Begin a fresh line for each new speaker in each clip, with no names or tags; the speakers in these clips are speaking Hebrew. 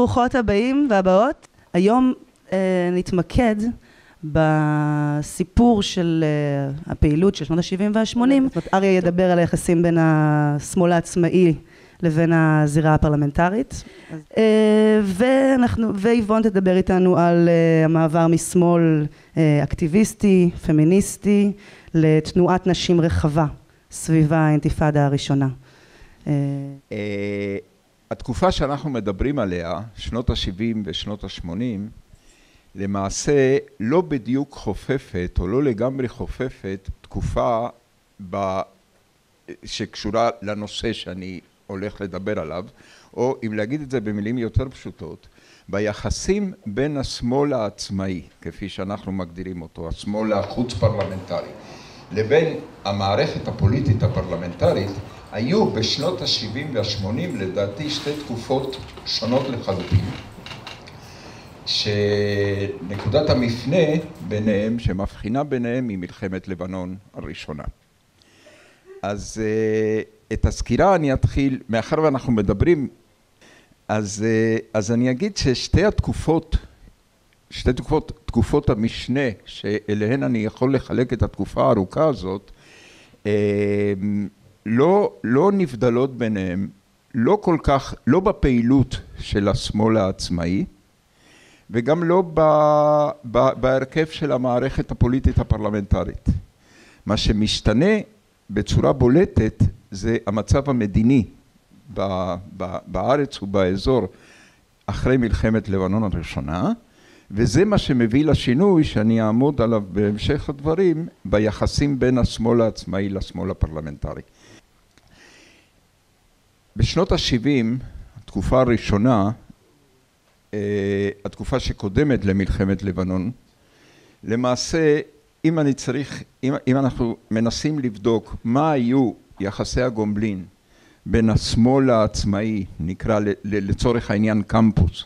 וברוכות הבאים והבאות. היום אה, נתמקד בסיפור של אה, הפעילות של שנות ה-70 וה-80. אריה ידבר על היחסים בין השמאל העצמאי לבין הזירה הפרלמנטרית. אה, ואנחנו, ואיבון תדבר איתנו על אה, המעבר משמאל אה, אקטיביסטי, פמיניסטי, לתנועת נשים רחבה סביב האינתיפאדה הראשונה.
התקופה שאנחנו מדברים עליה, שנות ה-70 ושנות ה-80, למעשה לא בדיוק חופפת או לא לגמרי חופפת תקופה ב... שקשורה לנושא שאני הולך לדבר עליו, או אם להגיד את זה במילים יותר פשוטות, ביחסים בין השמאל העצמאי, כפי שאנחנו מגדירים אותו, השמאל החוץ פרלמנטרי, לבין המערכת הפוליטית הפרלמנטרית, היו בשנות ה-70 וה-80 לדעתי שתי תקופות שונות לחלוטין. שנקודת המפנה ביניהם, שמבחינה ביניהם, היא מלחמת לבנון הראשונה. אז אה, את הסקירה אני אתחיל, מאחר ואנחנו מדברים, אז, אה, אז אני אגיד ששתי התקופות, שתי תקופות, תקופות המשנה, שאליהן אני יכול לחלק את התקופה הארוכה הזאת, אה, לא, לא נבדלות ביניהם, לא כל כך, לא בפעילות של השמאל העצמאי, וגם לא ב, ב, בהרכב של המערכת הפוליטית הפרלמנטרית. מה שמשתנה בצורה בולטת זה המצב המדיני ב, ב, בארץ ובאזור אחרי מלחמת לבנון הראשונה, וזה מה שמביא לשינוי שאני אעמוד עליו בהמשך הדברים ביחסים בין השמאל העצמאי לשמאל הפרלמנטרי. בשנות ה-70, התקופה הראשונה, אה, התקופה שקודמת למלחמת לבנון, למעשה אם אני צריך, אם, אם אנחנו מנסים לבדוק מה היו יחסי הגומלין בין השמאל העצמאי, נקרא לצורך העניין קמפוס,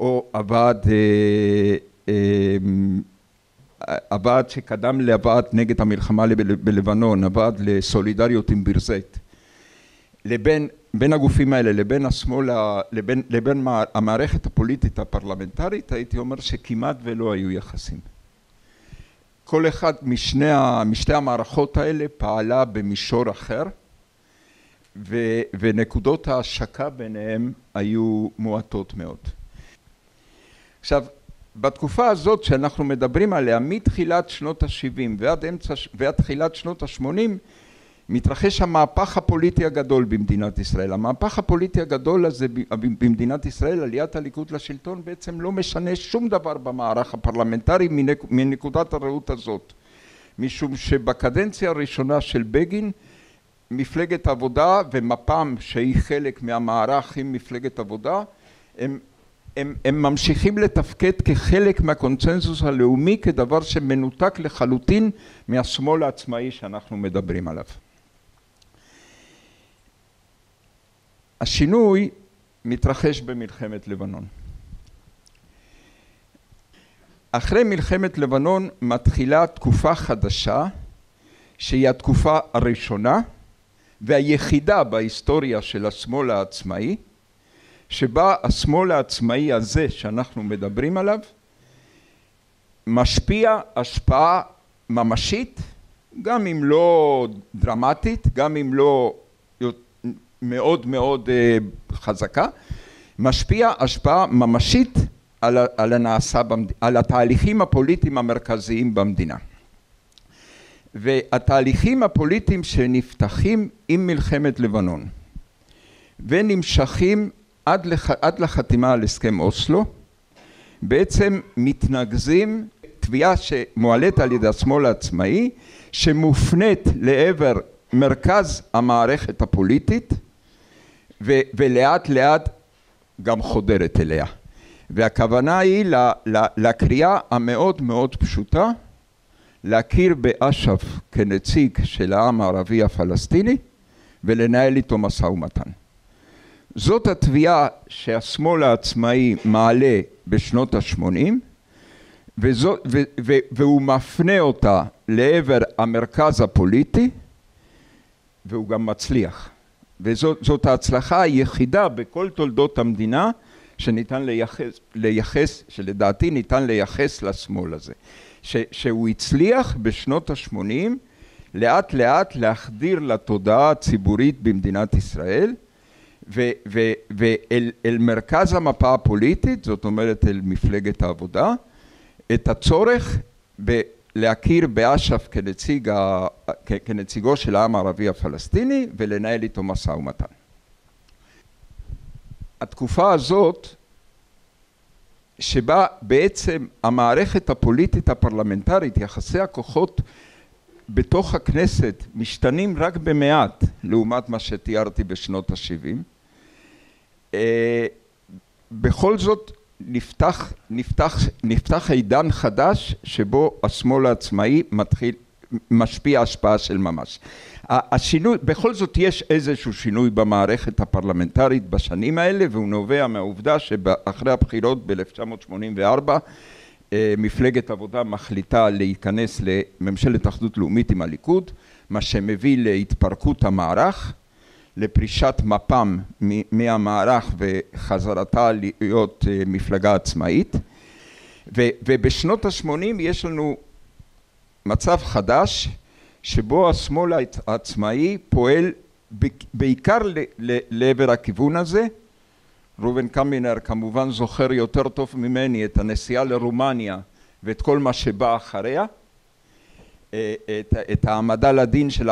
או הוועד, אה, אה, הוועד שקדם לוועד נגד המלחמה בלבנון, הוועד לסולידריות עם בירזט, לבין בין הגופים האלה לבין השמאל, לבין, לבין המערכת הפוליטית הפרלמנטרית, הייתי אומר שכמעט ולא היו יחסים. כל אחד משני, משתי המערכות האלה פעלה במישור אחר, ו, ונקודות ההשקה ביניהם היו מועטות מאוד. עכשיו, בתקופה הזאת שאנחנו מדברים עליה, מתחילת שנות ה-70 ועד, ועד תחילת שנות ה-80, מתרחש המהפך הפוליטי הגדול במדינת ישראל. המהפך הפוליטי הגדול הזה במדינת ישראל, עליית הליכוד לשלטון, בעצם לא משנה שום דבר במערך הפרלמנטרי מנקודת הראות הזאת. משום שבקדנציה הראשונה של בגין, מפלגת עבודה ומפ"ם שהיא חלק מהמערך עם מפלגת עבודה, הם הם, הם ממשיכים לתפקד כחלק מהקונצנזוס הלאומי כדבר שמנותק לחלוטין מהשמאל העצמאי שאנחנו מדברים עליו. השינוי מתרחש במלחמת לבנון. אחרי מלחמת לבנון מתחילה תקופה חדשה שהיא התקופה הראשונה והיחידה בהיסטוריה של השמאל העצמאי שבה השמאל העצמאי הזה שאנחנו מדברים עליו משפיע השפעה ממשית גם אם לא דרמטית גם אם לא מאוד מאוד אה, חזקה, משפיע השפעה ממשית על, על הנעשה, במד... על התהליכים הפוליטיים המרכזיים במדינה. והתהליכים הפוליטיים שנפתחים עם מלחמת לבנון ונמשכים עד, לח... עד לחתימה על הסכם אוסלו בעצם מתנקזים תביעה שמועלית על ידי השמאל העצמאי שמופנית לעבר מרכז המערכת הפוליטית ו, ולאט לאט גם חודרת אליה. והכוונה היא ל, ל, לקריאה המאוד מאוד פשוטה להכיר באש"ף כנציג של העם הערבי הפלסטיני ולנהל איתו משא ומתן. זאת התביעה שהשמאל העצמאי מעלה בשנות ה-80 והוא מפנה אותה לעבר המרכז הפוליטי והוא גם מצליח וזאת ההצלחה היחידה בכל תולדות המדינה שניתן לייחס, לייחס, שלדעתי ניתן לייחס לשמאל הזה. ש, שהוא הצליח בשנות ה-80 לאט לאט להחדיר לתודעה הציבורית במדינת ישראל ואל מרכז המפה הפוליטית, זאת אומרת אל מפלגת העבודה, את הצורך להכיר באש"ף כנציג ה, כנציגו של העם הערבי הפלסטיני ולנהל איתו משא ומתן. התקופה הזאת שבה בעצם המערכת הפוליטית הפרלמנטרית, יחסי הכוחות בתוך הכנסת משתנים רק במעט לעומת מה שתיארתי בשנות ה-70. אה, בכל זאת נפתח, נפתח, נפתח עידן חדש שבו השמאל העצמאי מתחיל, משפיע השפעה של ממש. השינוי, בכל זאת יש איזשהו שינוי במערכת הפרלמנטרית בשנים האלה והוא נובע מהעובדה שאחרי הבחירות ב-1984 אה, מפלגת עבודה מחליטה להיכנס לממשלת אחדות לאומית עם הליכוד מה שמביא להתפרקות המערך לפרישת מפ"ם מהמערך וחזרתה להיות אה, מפלגה עצמאית. ובשנות ה-80 יש לנו מצב חדש שבו השמאל העצמאי פועל בעיקר לעבר הכיוון הזה. ראובן קמינר כמובן זוכר יותר טוב ממני את הנסיעה לרומניה ואת כל מה שבא אחריה את, את העמדה לדין של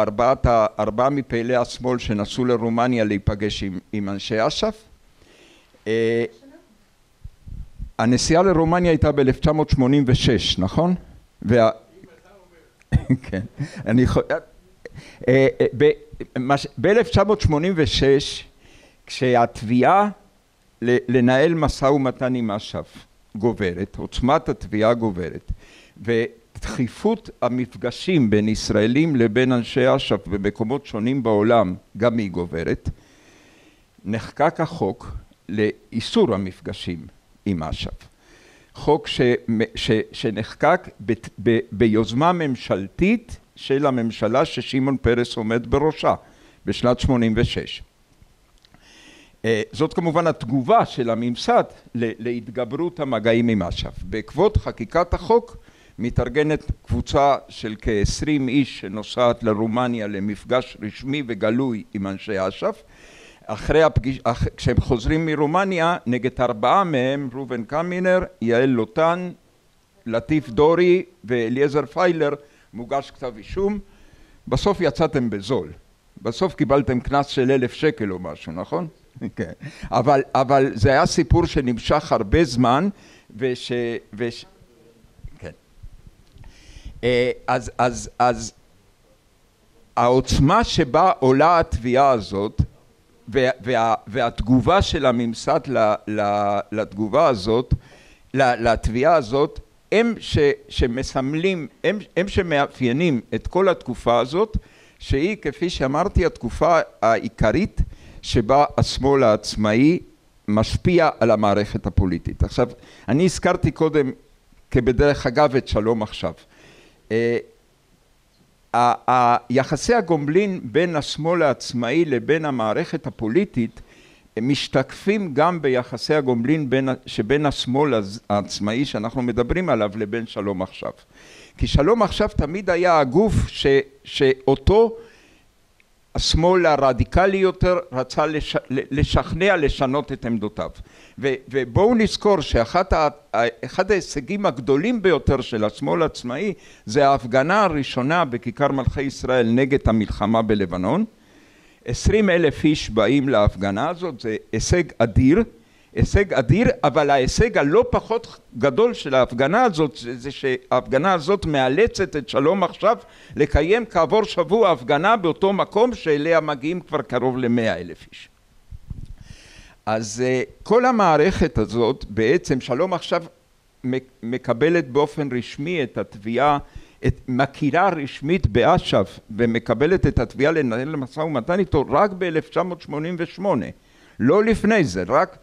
ארבעה מפעילי השמאל שנסעו לרומניה להיפגש עם, אנשי אש"ף אה, הנסיעה לרומניה הייתה ב-1986 נכון? כן, אני יכול... אה, ב-1986 כשהתביעה לנהל משא ומתן עם אש"ף גוברת, עוצמת התביעה גוברת ודחיפות המפגשים בין ישראלים לבין אנשי אש"ף במקומות שונים בעולם גם היא גוברת, נחקק החוק לאיסור המפגשים עם אש"ף. חוק ש, ש, שנחקק ב, ב, ביוזמה ממשלתית של הממשלה ששמעון פרס עומד בראשה בשנת 86. אה, זאת כמובן התגובה של הממסד להתגברות המגעים עם אש"ף. בעקבות חקיקת החוק מתארגנת קבוצה של כ-20 איש שנוסעת לרומניה למפגש רשמי וגלוי עם אנשי אש"ף. אחרי הפגיש... אח... כשהם חוזרים מרומניה נגד ארבעה מהם ראובן קמינר, יעל לוטן, לטיף דורי ואליעזר פיילר מוגש כתב אישום בסוף יצאתם בזול בסוף קיבלתם קנס של אלף שקל או משהו נכון? כן. אבל, אבל זה היה סיפור שנמשך הרבה זמן וש... וש... אה, אז, אז, אז העוצמה שבה עולה התביעה הזאת וה, וה, והתגובה של הממסד לתגובה הזאת, לתביעה הזאת, הם ש, שמסמלים, הם, הם שמאפיינים את כל התקופה הזאת, שהיא כפי שאמרתי התקופה העיקרית שבה השמאל העצמאי משפיע על המערכת הפוליטית. עכשיו אני הזכרתי קודם כבדרך אגב את שלום עכשיו. אה, היחסי הגומלין בין השמאל העצמאי לבין המערכת הפוליטית משתקפים גם ביחסי הגומלין בין, שבין השמאל העצמאי שאנחנו מדברים עליו לבין שלום עכשיו. כי שלום עכשיו תמיד היה הגוף ש, שאותו השמאל הרדיקלי יותר רצה לש, לשכנע לשנות את עמדותיו. ו, ובואו נזכור שאחד ההישגים הגדולים ביותר של השמאל העצמאי זה ההפגנה הראשונה בכיכר מלכי ישראל נגד המלחמה בלבנון. עשרים אלף איש באים להפגנה הזאת זה הישג אדיר הישג אדיר אבל ההישג הלא פחות גדול של ההפגנה הזאת זה שההפגנה הזאת מאלצת את שלום עכשיו לקיים כעבור שבוע הפגנה באותו מקום שאליה מגיעים כבר קרוב למאה אלף איש. אז אה, כל המערכת הזאת בעצם שלום עכשיו מקבלת באופן רשמי את התביעה את מכירה רשמית באש"ף ומקבלת את התביעה לנהל משא ומתן איתו רק ב-1988. לא לפני זה רק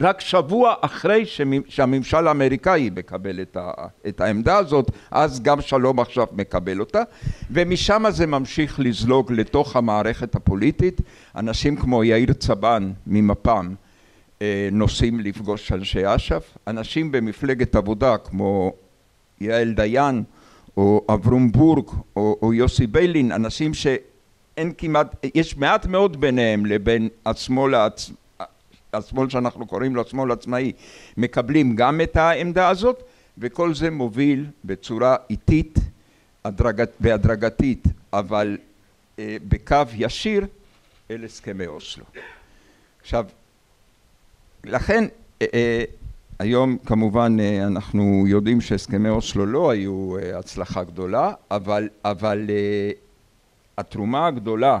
רק שבוע אחרי שהממשל האמריקאי מקבל את העמדה הזאת אז גם שלום עכשיו מקבל אותה ומשם זה ממשיך לזלוג לתוך המערכת הפוליטית אנשים כמו יאיר צבן ממפ"ם נוסעים לפגוש אנשי אש"ף, אנשים במפלגת עבודה כמו יעל דיין או אברום בורג או, או יוסי ביילין, אנשים שאין כמעט, יש מעט מאוד ביניהם לבין השמאל. השמאל שאנחנו קוראים לו השמאל עצמאי, מקבלים גם את העמדה הזאת וכל זה מוביל בצורה איטית הדרגת, והדרגתית אבל אה, בקו ישיר אל הסכמי אוסלו. עכשיו לכן אה, אה, היום כמובן אה, אנחנו יודעים שהסכמי אוסלו לא היו הצלחה גדולה אבל, אבל התרומה הגדולה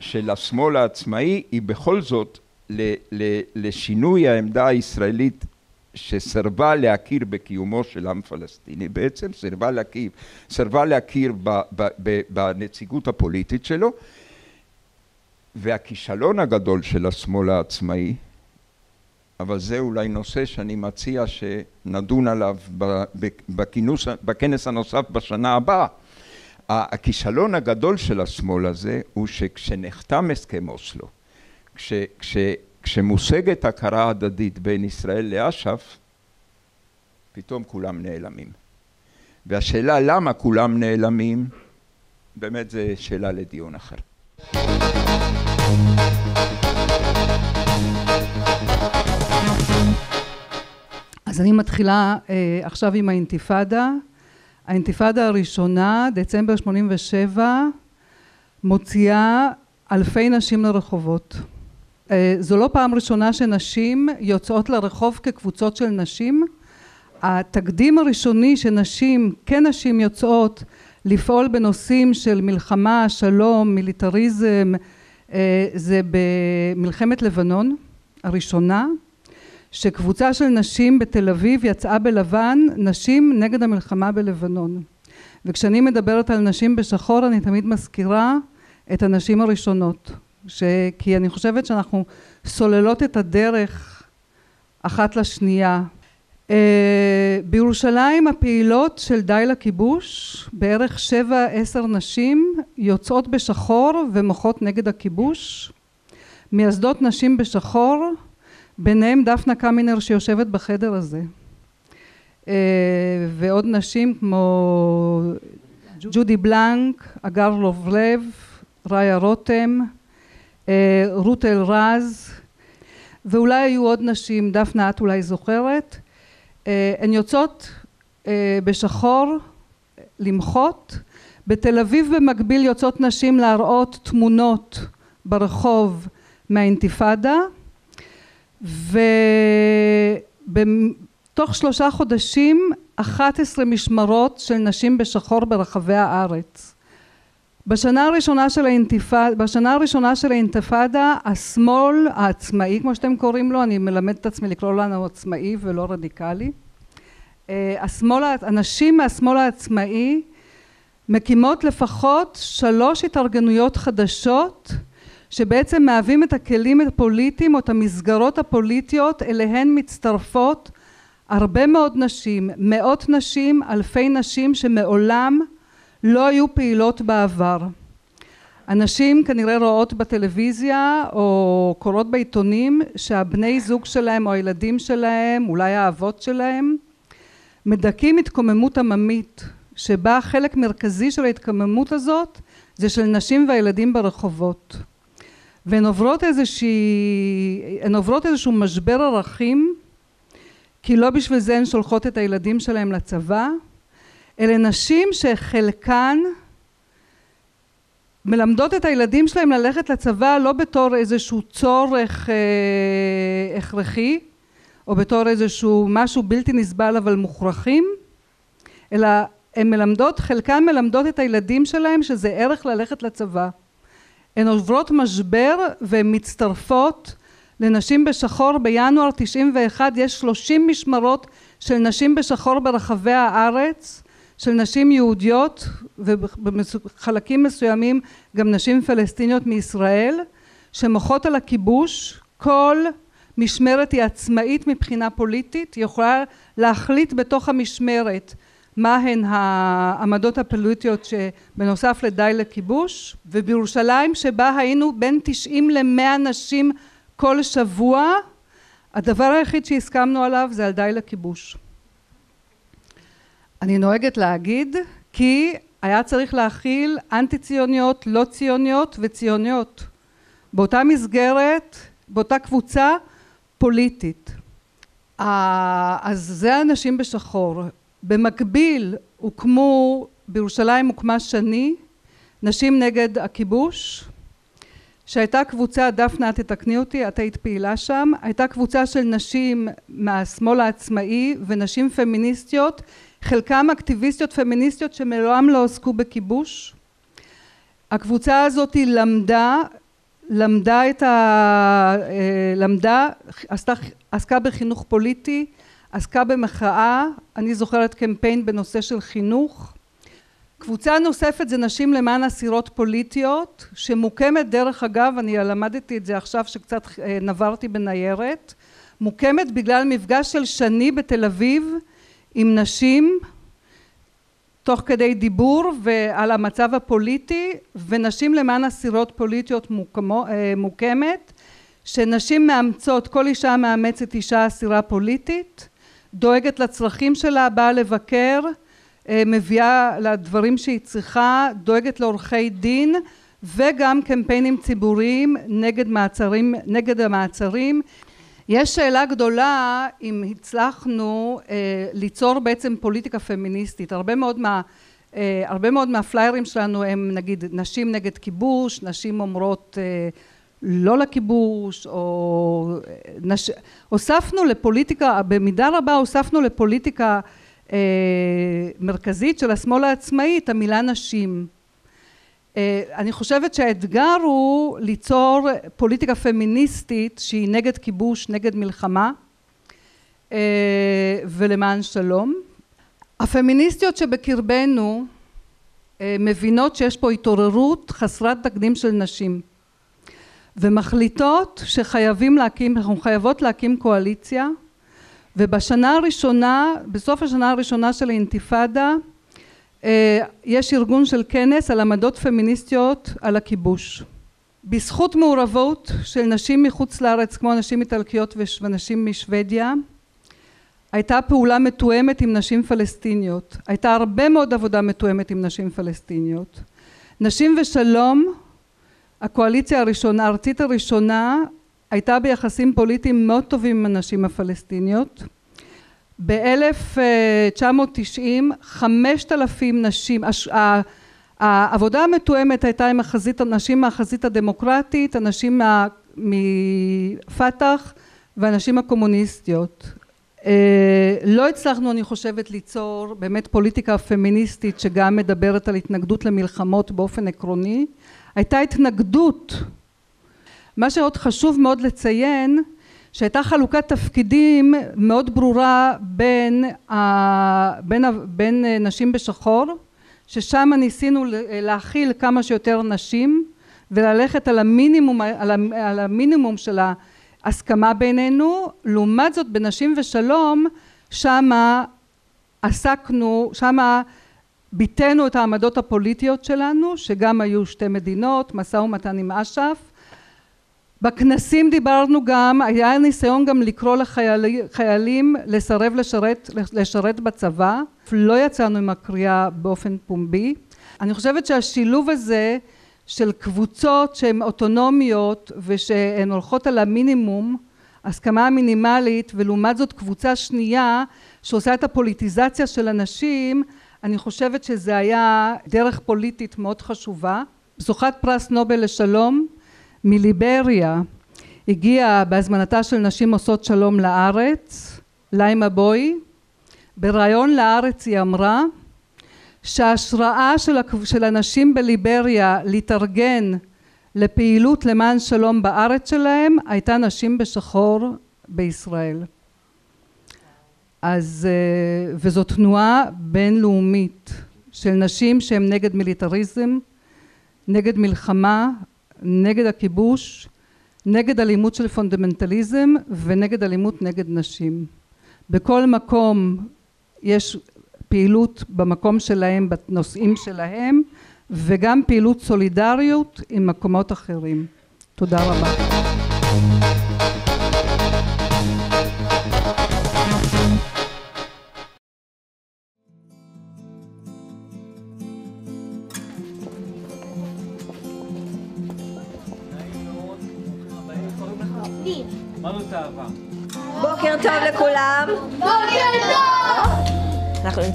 של השמאל העצמאי היא בכל זאת לשינוי העמדה הישראלית שסרבה להכיר בקיומו של עם פלסטיני בעצם, סרבה להכיר, סרבה להכיר ב, ב, ב, בנציגות הפוליטית שלו והכישלון הגדול של השמאל העצמאי אבל זה אולי נושא שאני מציע שנדון עליו בכינוס, בכנס הנוסף בשנה הבאה. הכישלון הגדול של השמאל הזה הוא שכשנחתם הסכם אוסלו, כש, כש, כשמושגת הכרה הדדית בין ישראל לאש"ף, פתאום כולם נעלמים. והשאלה למה כולם נעלמים, באמת זו שאלה לדיון אחר.
אז אני מתחילה אה, עכשיו עם האינתיפאדה. האינתיפאדה הראשונה, דצמבר 87, מוציאה אלפי נשים לרחובות. אה, זו לא פעם ראשונה שנשים יוצאות לרחוב כקבוצות של נשים. התקדים הראשוני שנשים, כנשים יוצאות לפעול בנושאים של מלחמה, שלום, מיליטריזם, אה, זה במלחמת לבנון הראשונה שקבוצה של נשים בתל אביב יצאה בלבן נשים נגד המלחמה בלבנון וכשאני מדברת על נשים בשחור אני תמיד מזכירה את הנשים הראשונות ש... כי אני חושבת שאנחנו סוללות את הדרך אחת לשנייה. Uh, בירושלים הפעילות של די לכיבוש בערך שבע עשר נשים יוצאות בשחור ומוחות נגד הכיבוש. מייסדות נשים בשחור ביניהם דפנה קמינר שיושבת בחדר הזה. אה, ועוד נשים כמו ג'ודי בלנק, אגר לובלב, ראיה רותם, רות אלרז ואולי היו עוד נשים, דפנה את אולי זוכרת, אה, הן יוצאות בשחור למחות, בתל אביב במקביל יוצאות נשים להראות תמונות ברחוב מהאינתיפאדה. ובתוך שלושה חודשים 11 משמרות של נשים בשחור ברחבי הארץ. בשנה הראשונה של האינתיפאדה, בשנה הראשונה של האינתיפאדה השמאל העצמאי כמו שאתם קוראים לו, אני מלמד את עצמי לקרוא לנו עצמאי ולא רדיקלי, אה, השמאל, הנשים מהשמאל העצמאי מקימות לפחות שלוש התארגנויות חדשות שבעצם מהווים את הכלים הפוליטיים או את המסגרות הפוליטיות אליהן מצטרפות הרבה מאוד נשים, מאות נשים, אלפי נשים שמעולם לא היו פעילות בעבר. הנשים כנראה רואות בטלוויזיה או קוראות בעיתונים שהבני זוג שלהם או הילדים שלהם, אולי האבות שלהם, מדכאים התקוממות עממית שבה חלק מרכזי של ההתקוממות הזאת זה של נשים והילדים ברחובות. והן עוברות איזושהי, הן עוברות איזשהו משבר ערכים כי לא בשביל זה הן שולחות את הילדים שלהם לצבא אלה נשים שחלקן מלמדות את הילדים שלהם ללכת לצבא לא בתור איזשהו צורך אה, הכרחי או בתור איזשהו משהו בלתי נסבל אבל מוכרחים אלא הן מלמדות חלקן מלמדות את הילדים שלהם שזה ערך ללכת לצבא. הן עוברות משבר והן מצטרפות לנשים בשחור. בינואר 91 יש 30 משמרות של נשים בשחור ברחבי הארץ של נשים יהודיות ובחלקים מסוימים גם נשים פלסטיניות מישראל שמוחות על הכיבוש כל משמרת היא עצמאית מבחינה פוליטית היא יכולה להחליט בתוך המשמרת מהן העמדות הפוליטיות שבנוסף לדי לכיבוש ובירושלים שבה היינו בין תשעים למאה נשים כל שבוע הדבר היחיד שהסכמנו עליו זה על די לכיבוש. אני נוהגת להגיד כי היה צריך להכיל אנטי ציוניות, לא ציוניות וציוניות באותה מסגרת, באותה קבוצה פוליטית. אז זה האנשים בשחור. במקביל הוקמו, בירושלים הוקמה שני, נשים נגד הכיבוש, שהייתה קבוצה, דפנה תתקני אותי, את היית פעילה שם, הייתה קבוצה של נשים מהשמאל העצמאי ונשים פמיניסטיות, חלקם אקטיביסטיות פמיניסטיות שמעולם לא עסקו בכיבוש. הקבוצה הזאת למדה, למדה את ה... אה, למדה, עשתה, עסקה בחינוך פוליטי, עסקה במחאה, אני זוכרת קמפיין בנושא של חינוך. קבוצה נוספת זה נשים למען אסירות פוליטיות שמוקמת דרך אגב אני למדתי את זה עכשיו שקצת אה, נברתי בניירת מוקמת בגלל מפגש של שני בתל אביב עם נשים תוך כדי דיבור ועל המצב הפוליטי ונשים למען אסירות פוליטיות מוקמו, אה, מוקמת שנשים מאמצות כל אישה מאמצת אישה אסירה פוליטית דואגת לצרכים שלה באה לבקר אה, מביאה לדברים שהיא צריכה דואגת לעורכי דין וגם קמפיינים ציבוריים נגד מעצרים נגד המעצרים יש שאלה גדולה אם הצלחנו אה, ליצור בעצם פוליטיקה פמיניסטית. הרבה מאוד מה אה, הרבה מאוד מהפליירים שלנו הם נגיד נשים נגד כיבוש נשים אומרות אה, לא לכיבוש או נש... הוספנו לפוליטיקה במידה רבה הוספנו לפוליטיקה אה, מרכזית של השמאל העצמאי את המילה נשים אני חושבת שהאתגר הוא ליצור פוליטיקה פמיניסטית שהיא נגד כיבוש נגד מלחמה אה, ולמען שלום. הפמיניסטיות שבקרבנו מבינות שיש פה התעוררות חסרת תקדים של נשים ומחליטות שחייבים להקים אנחנו חייבות להקים קואליציה ובשנה הראשונה בסוף השנה הראשונה של האינתיפאדה אה, יש ארגון של כנס על עמדות פמיניסטיות על הכיבוש. בזכות מעורבות של נשים מחוץ לארץ כמו נשים איטלקיות ונשים משוודיה הייתה פעולה מתואמת עם נשים פלסטיניות. הייתה הרבה מאוד עבודה מתואמת עם נשים פלסטיניות. נשים ושלום הקואליציה הראשונה הארצית הראשונה הייתה ביחסים פוליטיים מאוד טובים עם הנשים הפלסטיניות ב-1990 חמשת אלפים נשים העבודה המתואמת הייתה עם החזית הנשים מהחזית הדמוקרטית הנשים מפת"ח והנשים הקומוניסטיות. אה, לא הצלחנו אני חושבת ליצור באמת פוליטיקה פמיניסטית שגם מדברת על התנגדות למלחמות באופן עקרוני. הייתה התנגדות. מה שעוד חשוב מאוד לציין שהייתה חלוקת תפקידים מאוד ברורה בין, ה, בין, בין נשים בשחור ששם ניסינו להכיל כמה שיותר נשים וללכת על המינימום, על המינימום של ההסכמה בינינו. לעומת זאת בנשים ושלום שמה עסקנו שמה ביטאנו את העמדות הפוליטיות שלנו שגם היו שתי מדינות משא ומתן עם אש"ף בכנסים דיברנו גם היה ניסיון גם לקרוא לחיילים לסרב לשרת לשרת בצבא. לא יצאנו עם הקריאה באופן פומבי. אני חושבת שהשילוב הזה של קבוצות שהן אוטונומיות ושהן הולכות על המינימום הסכמה המינימלית ולעומת זאת קבוצה שנייה שעושה את הפוליטיזציה של הנשים אני חושבת שזה היה דרך פוליטית מאוד חשובה. זוכת פרס נובל לשלום מליבריה הגיעה בהזמנתה של נשים עושות שלום לארץ ליימה בוי בריאיון לארץ היא אמרה שההשראה של הנשים בליבריה להתארגן לפעילות למען שלום בארץ שלהם הייתה נשים בשחור בישראל. אז וזו תנועה בינלאומית של נשים שהן נגד מיליטריזם נגד מלחמה נגד הכיבוש נגד אלימות של פונדמנטליזם ונגד אלימות נגד נשים. בכל מקום יש פעילות במקום שלהם בנושאים שלהם וגם פעילות סולידריות עם מקומות אחרים. תודה רבה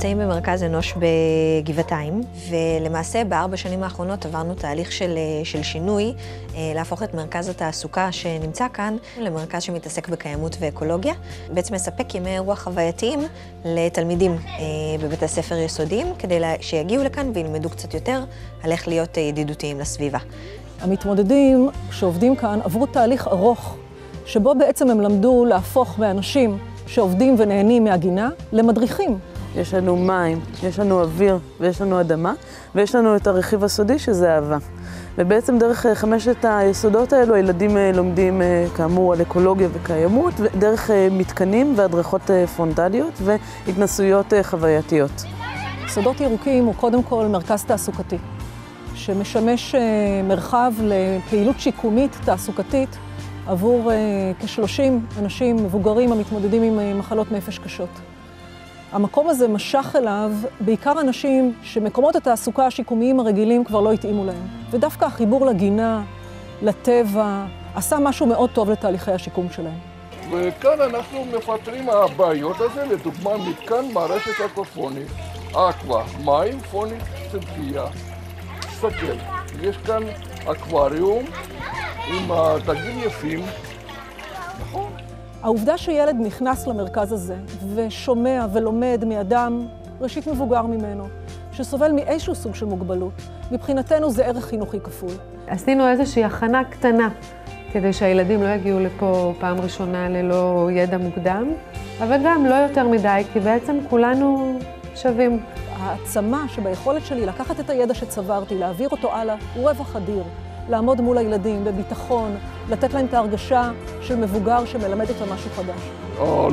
נמצאים במרכז אנוש בגבעתיים, ולמעשה בארבע שנים האחרונות עברנו תהליך של, של שינוי, אה, להפוך את מרכז התעסוקה שנמצא כאן למרכז שמתעסק בקיימות ואקולוגיה. בעצם מספק ימי אירוח חווייתיים לתלמידים אה, בבתי ספר יסודיים, כדי שיגיעו לכאן וילמדו קצת יותר על איך להיות ידידותיים לסביבה.
המתמודדים שעובדים כאן עברו תהליך ארוך, שבו בעצם הם למדו להפוך מאנשים שעובדים ונהנים מהגינה למדריכים.
יש לנו מים, יש לנו אוויר ויש לנו אדמה, ויש לנו את הרכיב הסודי שזה אהבה. ובעצם דרך חמשת היסודות האלו הילדים לומדים כאמור על אקולוגיה וקיימות, דרך מתקנים והדרכות פרונטליות והתנסויות חווייתיות.
שדות ירוקים הוא קודם כל מרכז תעסוקתי, שמשמש מרחב לפעילות שיקומית תעסוקתית עבור כ-30 אנשים מבוגרים המתמודדים עם מחלות נפש קשות. המקום הזה משך אליו בעיקר אנשים שמקומות התעסוקה השיקומיים הרגילים כבר לא התאימו להם. ודווקא החיבור לגינה, לטבע, עשה משהו מאוד טוב לתהליכי השיקום שלהם.
וכאן אנחנו מפתרים הבעיות הזה, לדוגמה מתקן מערכת אקופונית, אקווה, מים, פונית, צדקייה. תסתכל, יש כאן אקווריום עם דגים יפים?
העובדה שילד נכנס למרכז הזה ושומע ולומד מאדם, ראשית מבוגר ממנו, שסובל מאיזשהו סוג של מוגבלות, מבחינתנו זה ערך חינוכי כפול.
עשינו איזושהי הכנה קטנה כדי שהילדים לא יגיעו לפה פעם ראשונה ללא ידע מוקדם, אבל גם לא יותר מדי, כי בעצם כולנו שווים.
העצמה שביכולת שלי לקחת את הידע שצברתי, להעביר אותו הלאה, הוא רווח אדיר. לעמוד מול הילדים בביטחון, לתת להם את ההרגשה של מבוגר שמלמד אותם משהו חדש.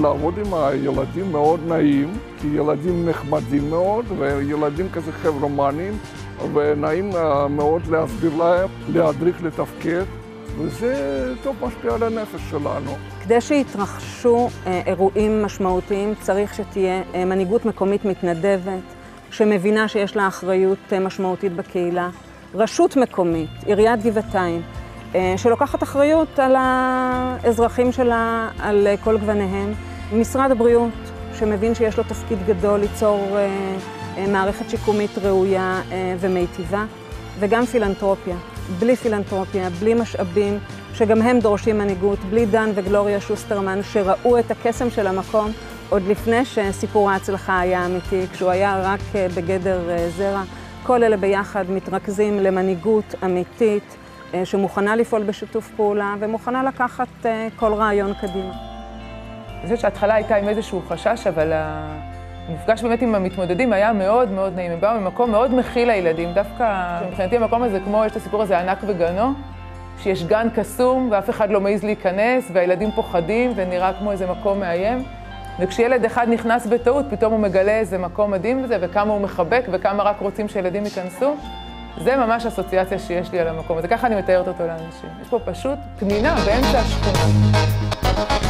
לעבוד עם הילדים מאוד נעים, כי ילדים נחמדים מאוד, וילדים כזה חברומנים, ונעים מאוד להסביר להם, להדריך לתפקד, וזה טוב משפיע על הנפש שלנו.
כדי שיתרחשו אירועים משמעותיים צריך שתהיה מנהיגות מקומית מתנדבת, שמבינה שיש לה אחריות משמעותית בקהילה. רשות מקומית, עיריית גבעתיים, שלוקחת אחריות על האזרחים שלה, על כל גווניהם. משרד הבריאות, שמבין שיש לו תפקיד גדול ליצור מערכת שיקומית ראויה ומיטיבה, וגם פילנטרופיה. בלי פילנטרופיה, בלי משאבים, שגם הם דורשים מנהיגות, בלי דן וגלוריה שוסטרמן, שראו את הקסם של המקום עוד לפני שסיפור ההצלחה היה אמיתי, כשהוא היה רק בגדר זרע. כל אלה ביחד מתרכזים למנהיגות אמיתית שמוכנה לפעול בשיתוף פעולה ומוכנה לקחת כל רעיון קדימה.
אני חושבת שההתחלה הייתה עם איזשהו חשש, אבל המפגש באמת עם המתמודדים היה מאוד מאוד נעים. הם באו ממקום מאוד מכיל לילדים. דווקא מבחינתי המקום הזה, כמו יש את הסיפור הזה, ענק וגנו, שיש גן קסום ואף אחד לא מעז להיכנס, והילדים פוחדים ונראה כמו איזה מקום מאיים. וכשילד אחד נכנס בטעות, פתאום הוא מגלה איזה מקום מדהים בזה, וכמה הוא מחבק, וכמה רק רוצים שילדים ייכנסו. זה ממש אסוציאציה שיש לי על המקום הזה, ככה אני מתארת אותו לאנשים. יש פה פשוט פנינה באמצע השכונה.